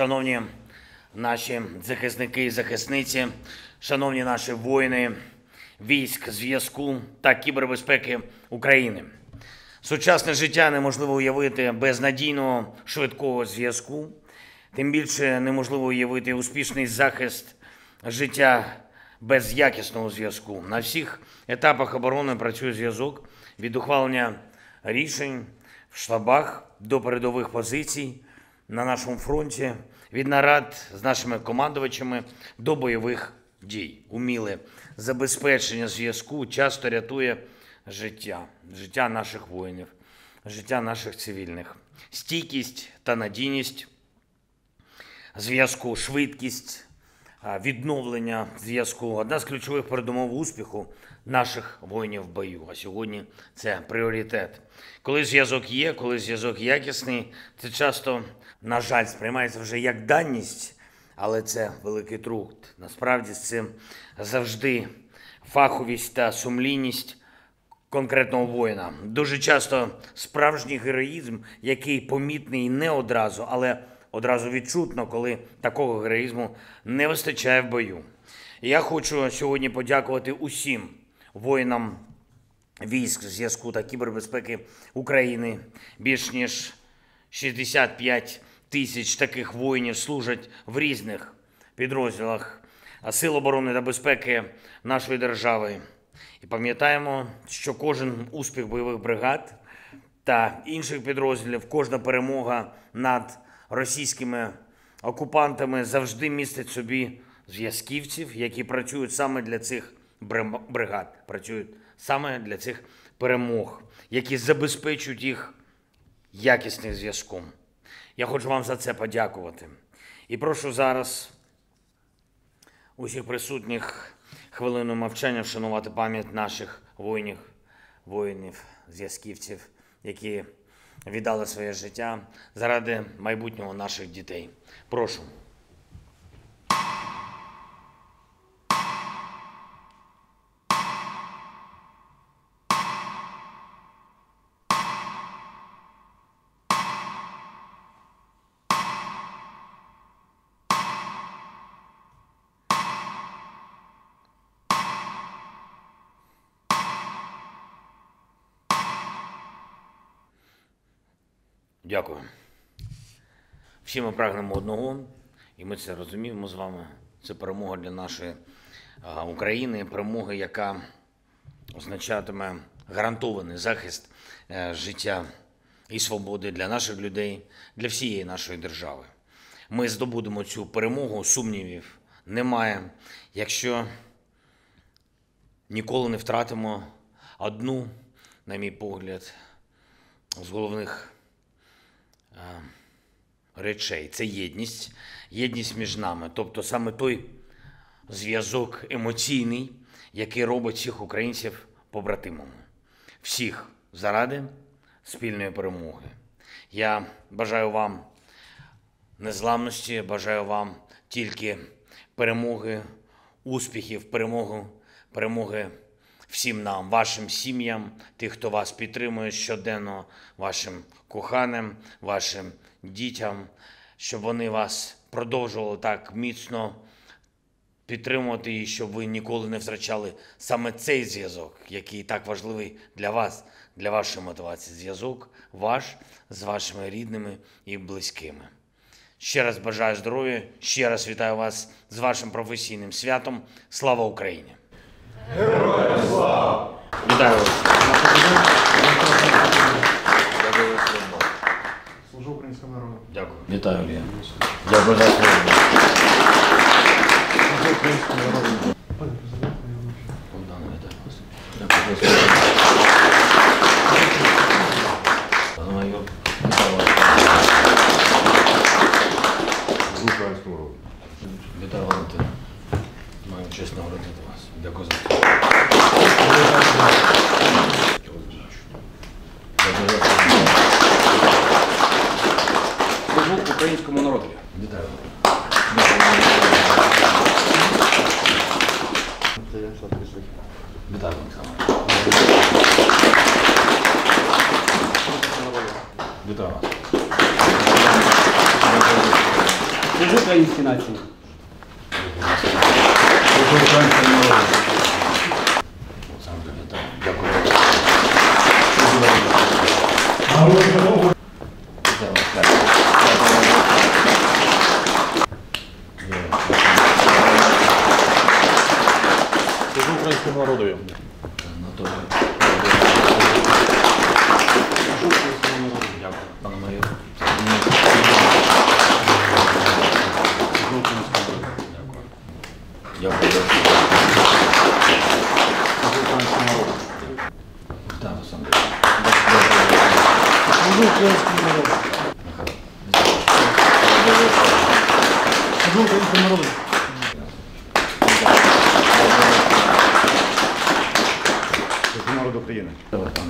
шановні наші захисники і захисниці, шановні наші воїни військ, зв'язку та кібербезпеки України. Сучасне життя неможливо уявити без надійного швидкого зв'язку. Тим більше неможливо уявити успішний захист життя без якісного зв'язку. На всіх етапах оборони працює зв'язок від ухвалення рішень в штабах до передових позицій на нашому фронті, від нарад з нашими командувачами до бойових дій. Уміле забезпечення зв'язку часто рятує життя, життя наших воїнів, життя наших цивільних, стійкість та надійність зв'язку, швидкість, відновлення зв'язку одна з ключових передумов успіху наших воїнів бою. А сьогодні це пріоритет. Коли зв'язок є, коли зв'язок якісний, це часто, на жаль, сприймається вже як даність, але це великий труд. Насправді з цим завжди фаховість та сумлінність конкретного воїна. Дуже часто справжній героїзм, який помітний не одразу, але одразу відчутно, коли такого героїзму не вистачає в бою. Я хочу сьогодні подякувати усім воїнам військ зв'язку та кібербезпеки України. Більш ніж 65 тисяч таких воїнів служать в різних підрозділах Сил оборони та безпеки нашої держави. І пам'ятаємо, що кожен успіх бойових бригад та інших підрозділів, кожна перемога над російськими окупантами завжди містить собі зв'язківців, які працюють саме для цих бригад, працюють саме для цих перемог, які забезпечують їх якісним зв'язком. Я хочу вам за це подякувати. І прошу зараз усіх присутніх хвилину мовчання вшанувати пам'ять наших воїнів, воїнів, зв'язківців, які віддали своє життя заради майбутнього наших дітей. Прошу. Дякую. Всі ми прагнемо одного, і ми це розуміємо з вами. Це перемога для нашої України, перемога, яка означатиме гарантований захист е, життя і свободи для наших людей, для всієї нашої держави. Ми здобудемо цю перемогу, сумнівів немає, якщо ніколи не втратимо одну, на мій погляд, з головних речей це єдність, єдність між нами. Тобто саме той зв'язок емоційний, який робить всіх українців побратимами. Всіх заради спільної перемоги. Я бажаю вам незламності, бажаю вам тільки перемоги, успіхів, перемоги, перемоги всім нам, вашим сім'ям, тих, хто вас підтримує щоденно, вашим коханим, вашим дітям, щоб вони вас продовжували так міцно підтримувати і щоб ви ніколи не втрачали саме цей зв'язок, який так важливий для вас, для вашої мотивації. Зв'язок ваш з вашими рідними і близькими. Ще раз бажаю здоров'я, ще раз вітаю вас з вашим професійним святом. Слава Україні! Героям слава! Вітаю вас! Служу українському народу. Дякую. Вітаю, Олія. Дякую за службу. Служу українському народу. Пане президент, я вам Богдан, вітаю вас. Дякую за службу. Пане майор, вітаю вас. служу українському народу. Вітаю, Валентина. Маю честь нагородити вас. Дякую за службу. Дякую за службу. Служу українському народу. Вітаю. Вітаю, Олександр. Вітаю вас. Служу українській нації. Служу українському народу. Олександр Віталій, Дякую. Служу українському народові. Дякую, пане майор. Дякую. Служу українському народу.